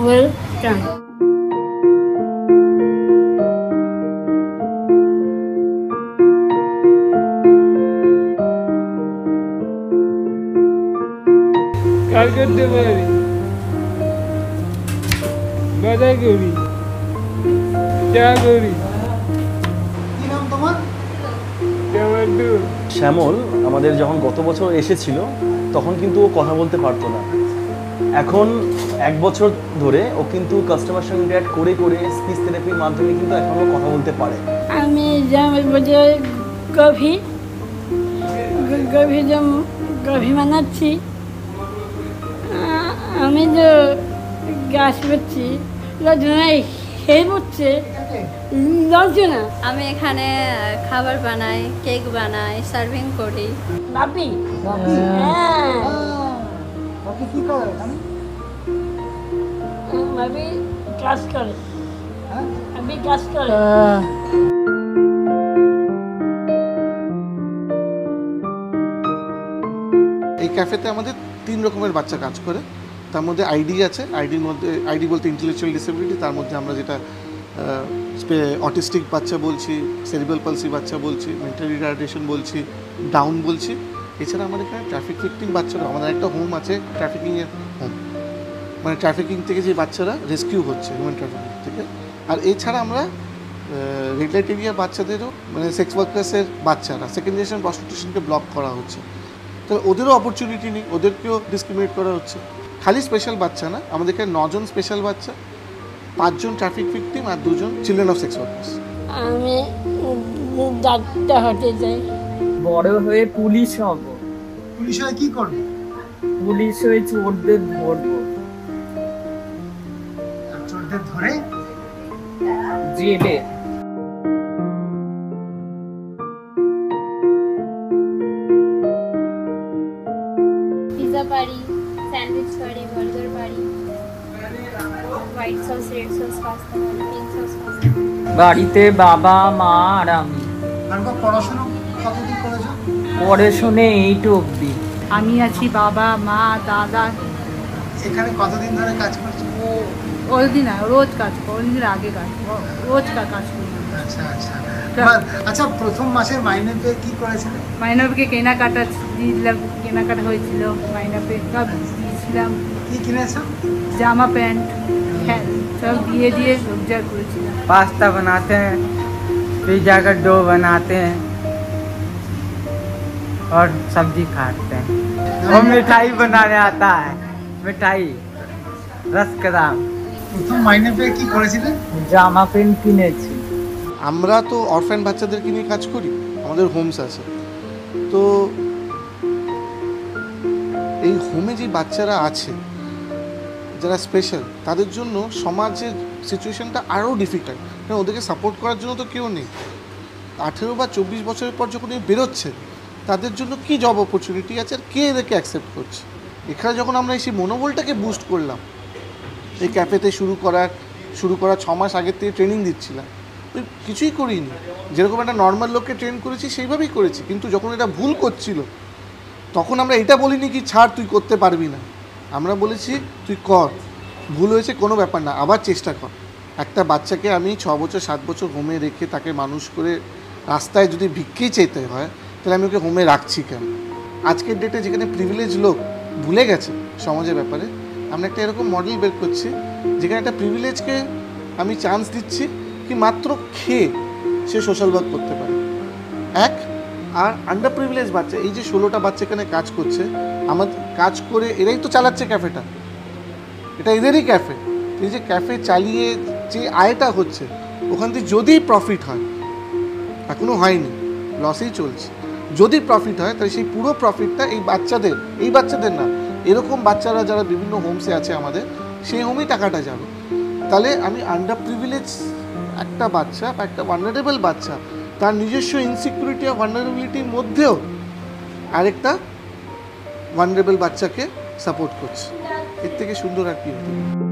Welcome কাজ করতে পারি বাজার করি চা করি শ্যামল আমাদের যখন গত বছর এসেছিল তখন কিন্তু ও কথা বলতে পারতো না। এখন এক বছর ধরে ও কিন্তু কাস্টমার সঙ্গে ইন্টারাক্ট করে করে স্পিচ থেরাপির মাধ্যমে কিন্তু এখনও কথা বলতে পারে। আমি জামের বছর গভীর গভীর গভীর বানাচ্ছি আমি তো গাছ করছি লজনায় খেয়ে পড়ছে লজনা আমি এখানে খাবার বানাই কেক বানাই সার্ভিং করি। বাপি? হ্যাঁ। বাকি কি করে। হ্যাঁ? আমি কাজ করে। এই ক্যাফেতে আমাদের তিন রকমের বাচ্চা কাজ করে। তার মধ্যে আইডি আছে। আইডির মধ্যে আইডি বলতে ইন্টেলেকচুয়াল ডিসেবিলিটি তার মধ্যে আমরা যেটা অটিস্টিক বাচ্চা বলছি সেরিব্রাল পালসি বাচ্চা বলছি মেন্টাল রিটার্ডেশন বলছি ডাউন বলছি। এছাড়া আমাদের এখানে ট্রাফিক ভিক্টিম বাচ্চারা আমাদের একটা হোম আছে ট্রাফিকিংয়ের হোম মানে ট্রাফিকিং থেকে যে বাচ্চারা রেস্কিউ হচ্ছে হিউম্যান ট্রাফিকিং থেকে আর এছাড়া আমরা রেড লাইট এরিয়ার বাচ্চাদেরও মানে সেক্স ওয়ার্কার্সের বাচ্চারা সেকেন্ড জেনারেশন প্রস্টিটিউশনকে ব্লক করা হচ্ছে। তাহলে ওদেরও অপরচুনিটি নেই ওদেরকেও ডিসক্রিমিনেট করা হচ্ছে। খালি স্পেশাল বাচ্চা না আমাদের এখানে নজন স্পেশাল বাচ্চা পাঁচজন ট্রাফিক ভিকটিম আর দুজন চিলড্রেন অফ সেক্স ওয়ার্কার্স আমি ডাক্তার হতে চাই। বড় হয়ে পুলিশ হব। পুলিশ হয়ে কি করবে? পুলিশ হয়ে চোরদের ধরবো। চোরদের ধরে? জেলে। পিৎজা পারি স্যান্ডউইচ পারি বার্গার পারি white sauce red sauce pasta পারি পিঙ্ক সস পাস্তা বাড়িতে বাবা মা আর আমি। পড়াশোনা কতদিন করেছ? পড়ে শুনে এইট অব্দি আমি আছি বাবা মা দাদা এখানে কতদিন ধরে কাজ করছো ওই না রোজ কাজ করি দিনের আগে কাজ ও- রোজ কা- কাজ করি আচ্ছা আচ্ছা এবার, আচ্ছা প্রথম মাসের মাইনে পেয়ে কি করেছিলে মাইনবকে কেনাকাটা দিয়েছিলাম কেনাকাটা হয়েছিল মাইনবে সব দিয়েছিলাম কি কিনেছো জামা প্যান্ট হ্যাঁ সব দিয়ে দিয়ে রোজগার করেছিলাম पास्ता बनाते हैं पिज्ज़ा का डो बनाते हैं और सब्जी खाते हैं और मिठाई बनाने आता है मिठाई रसकदाम প্রথম মাইনে পেয়ে কি করেছিলে জামা প্যান্ট কিনেছি আমরা তো অরফ্যান বাচ্চাদেরকে নিয়ে কাজ করি আমাদের হোমস আছে তো এই হোমে যে বাচ্চারা আছে যারা স্পেশাল তাদের জন্য সমাজের সিচুয়েশনটা আরও ডিফিকাল্ট কারণ ওদেরকে সাপোর্ট করার জন্য তো কেউ নেই আঠেরো বা চব্বিশ বছরের পর যখন এই বেরোচ্ছে তাদের জন্য কি জব অপরচুনিটি আছে আর কে এদেরকে অ্যাকসেপ্ট করছে? এখানে যখন আমরা এই সেই মনোবলটাকে বুস্ট করলাম, এই ক্যাফেতে শুরু করার শুরু করার ছ মাস আগের থেকে ট্রেনিং দিচ্ছিলাম। ওই কিছুই করিনি। যেরকম একটা নর্মাল লোককে ট্রেন করেছি, সেইভাবেই করেছি। কিন্তু যখন এটা ভুল করছিল, তখন আমরা এটা বলিনি কি, ছাড়, তুই করতে পারবি না। আমরা বলেছি, তুই কর। ভুল হয়েছে, কোনো ব্যাপার না। আবার চেষ্টা কর। একটা বাচ্চাকে আমি ছ বছর, সাত বছর হোমে রেখে তাকে মানুষ করে রাস্তায় যদি ভিক্ষেই চেতে হয় তাহলে আমি ওকে হোমে রাখছি কেন? আজকের ডেটে যেখানে প্রিভিলেজ লোক ভুলে গেছে সমাজের ব্যাপারে, আমরা একটা এরকম মডেল বের করছি, যেখানে একটা প্রিভিলেজকে আমি চান্স দিচ্ছি কি মাত্র খেয়ে সে সোশ্যাল ওয়ার্ক করতে পারে। এক, আর আন্ডার প্রিভিলেজ বাচ্চা, এই যে ষোলোটা বাচ্চা এখানে কাজ করছে, আমার কাজ করে এরাই তো চালাচ্ছে ক্যাফেটা এটা এদেরই ক্যাফে এই যে ক্যাফে চালিয়ে যে আয়টা হচ্ছে, ওখান থেকে যদি প্রফিট হয় এখনও হয়নি লসেই চলছে। যদি প্রফিট হয়, তাহলে সেই পুরো প্রফিটটা এই বাচ্চাদের এই বাচ্চাদের না। এরকম বাচ্চারা যারা বিভিন্ন হোমসে আছে আমাদের, সেই হোমেই টাকাটা যাবে। তাহলে আমি আন্ডার প্রিভিলেজ একটা বাচ্চা বা একটা ভান্ডারেবল বাচ্চা, তার নিজস্ব ইনসিকিউরিটি আর ভান্ডারেবিলিটির মধ্যেও আরেকটা ভান্ডারেবল বাচ্চাকে সাপোর্ট করছে। এর থেকে সুন্দর আর কি হতে?